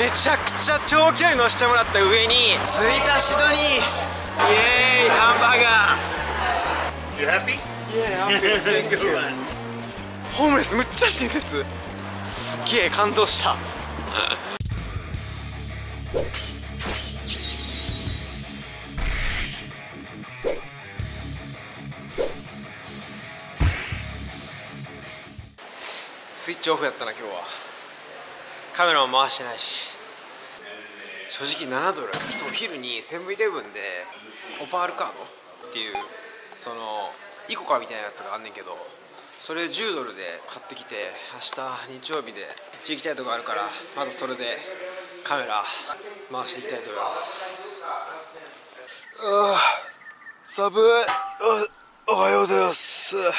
めちゃくちゃ長距離乗せてもらった上に着いたシドニー。イエーイハンバーガー。You happy? Yeah. ホームレスむっちゃ親切。すっげえ感動した。スイッチオフやったな今日は。カメラも回してないし正直7ドル。そう昼にセブンイレブンでオパールカードっていうそのイコカみたいなやつがあんねんけどそれ10ドルで買ってきて明日日曜日で地域たいとこあるからまたそれでカメラ回していきたいと思います。ああ寒いおはようございます。あ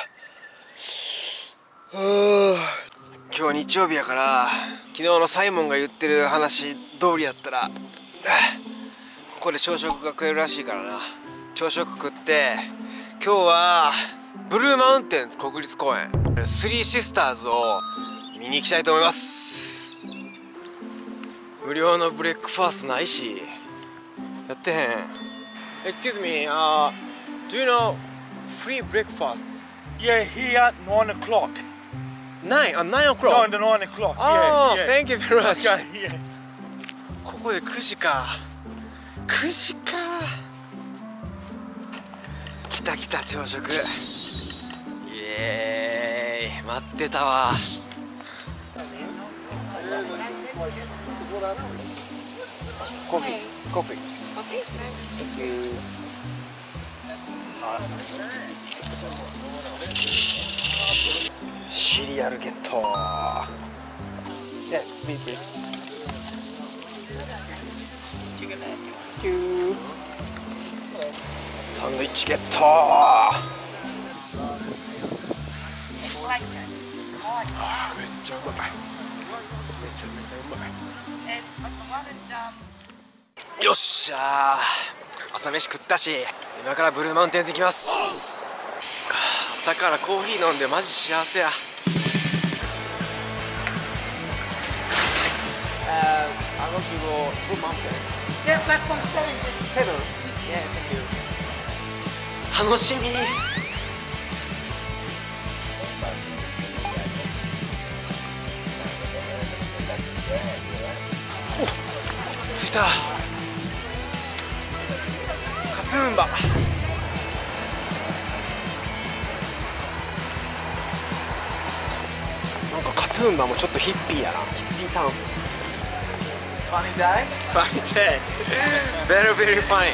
あ今日日曜日やから昨日のサイモンが言ってる話通りやったらここで朝食が食えるらしいからな朝食食って今日はブルーマウンテン国立公園スリーシスターズを見に行きたいと思います無料のブレックファーストないしやってへん Excuse me, uh, do you know free breakfast? Yeah, here at 9 o'clock. 9, uh, 9 No, o'clock? the 9 o'clock. Oh, yeah, yeah. thank you very much. Yeah. ここで9時か9時か来た来た朝食イエーイ待ってたわコーヒーコーヒーシリアルゲット。Yeah, me please. Thank you. サンドイッチゲット。めっちゃうまい。めちゃめちゃうまい。よっしゃー。朝飯食ったし今からブルーマウンテンズ行きます。朝からコーヒー飲んでマジ幸せや Uh. Yeah, platform seven, just. Yeah, thank you. 楽しみ。お、着いた。カトゥーンバ。トゥーンバもちょっとヒッピーやな。ヒッピータウン。Funny day. Funny day. Very very funny.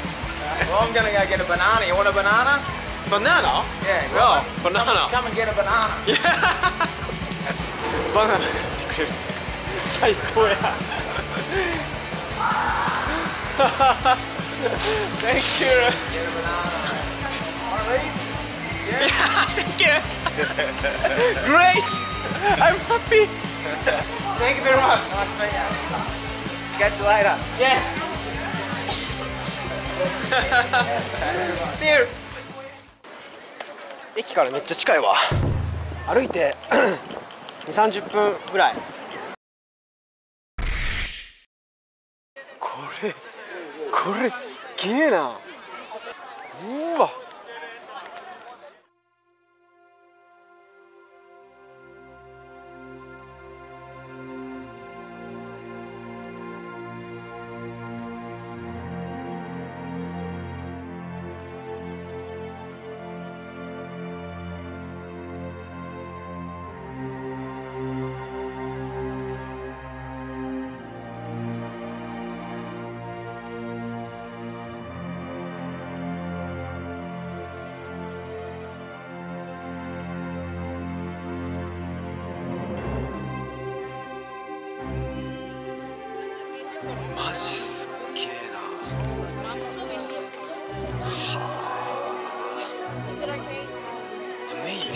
Well, I'm gonna go get a banana. You want a banana? Banana? Yeah. Yeah, banana. Come and get a banana. バナナ買ってくれる最高や Yeah, thank you Great I'm happy Thank you very much. Catch you later. Yes See you 駅からめっちゃ近いわ歩いて2 3 0分ぐらいこれこれすっげえなうわ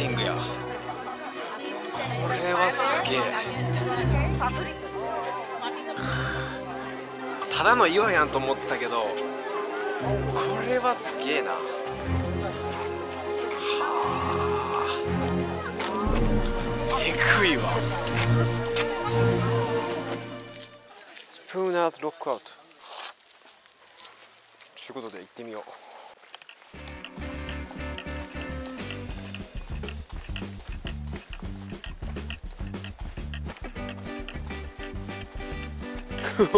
あアメイジングや。これはすげえ。ただの岩やんと思ってたけどこれはすげえな。はあ。えぐいわ。スプーナーズロックアウト。ということで行ってみよう。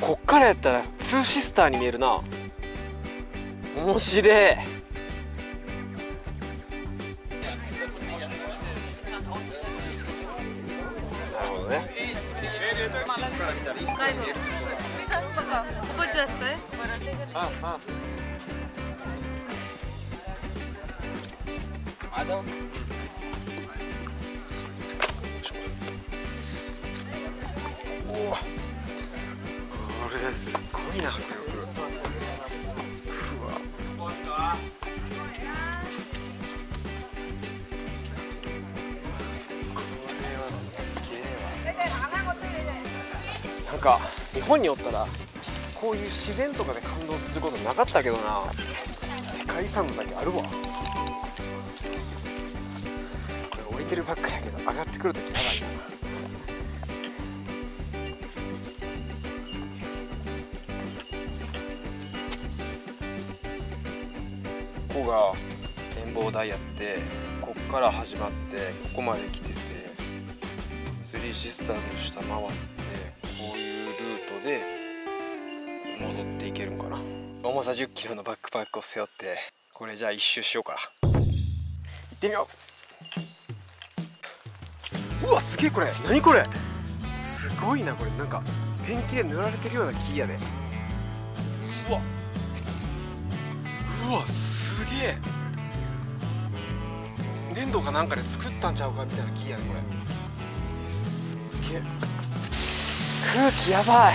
こっからやったらツーシスターに見えるな。面白えなるほどね。ああ Adam. おおこれすごいな迫力うわ。これはすげえわ。なんか日本におったらこういう自然とかで感動することなかったけどな。世界遺産だけあるわ。てるばっかりやけど上がってくるときやばいなここが展望台やってこっから始まってここまで来ててスリーシスターズの下回ってこういうルートで戻っていけるんかな。重さ1 0キロのバックパックを背負ってこれじゃあ一周しようかな。行ってみよううわすげえこれ。何これ。すごいなこれ。なんかペンキで塗られてるような木やで。うわ。うわすげえ。粘土かなんかで作ったんちゃうかみたいな木やねこれ。えすげえ。空気やばい。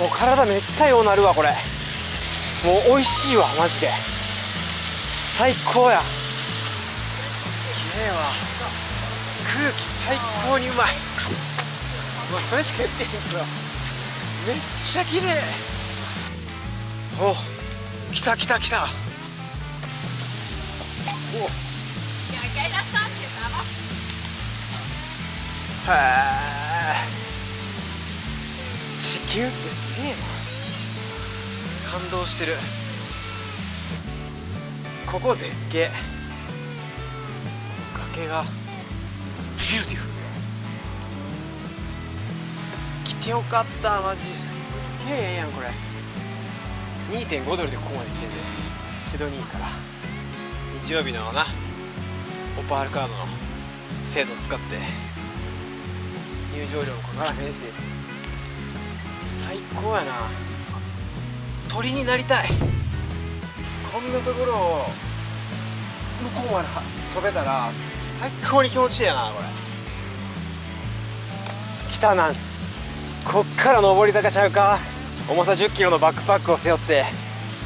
もう体めっちゃようなるわこれ。もう美味しいわマジで。最高や。すげえわ。空気最高にうまい。もうそれしか言ってへんけどめっちゃ綺麗。お来た来た来た。お。へえ地球ってすげえ。な感動してる。ここ絶景。崖が beautiful 来てよかったマジ。すっげええやんこれ。2.5ドルでここまで来てんでシドニーから。日曜日のな。オパールカードの制度を使って。入場料もかからへんし。最高やな。鳥になりたい。こんなところを向こうまで飛べたら最高に気持ちいいやなこれ。来たな。こっから上り坂ちゃうか。重さ1 0キロのバックパックを背負って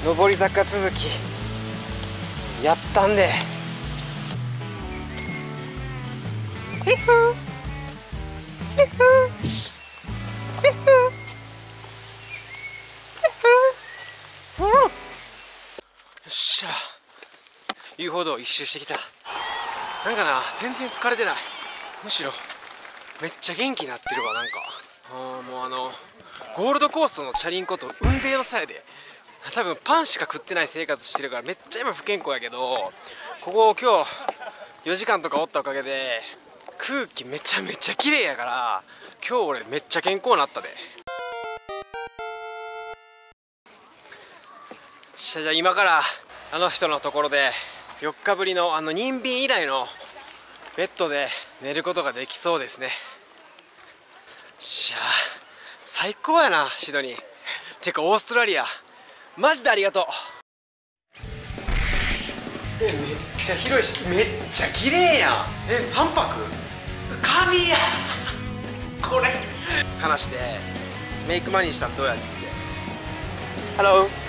上り坂続き。やったんで。ヒッフ。ーヒッフーヒッフ。ーよっしゃ。遊歩道を一周してきたなんかな全然疲れてない。むしろめっちゃ元気になってるわなんか。あもうあのゴールドコーストのチャリンコと運転のさえで多分パンしか食ってない生活してるからめっちゃ今不健康やけどここ今日4時間とかおったおかげで空気めちゃめちゃ綺麗やから今日俺めっちゃ健康になったで。じゃあ今からあの人のところで4日ぶりのあの妊娠以来のベッドで寝ることができそうですね。しゃあ最高やなシドニー。てかオーストラリア。マジでありがとう。えめっちゃ広いし。めっちゃ綺麗やん。え3泊？神や。これ。話してメイクマニーしたらどうやっつって。Hello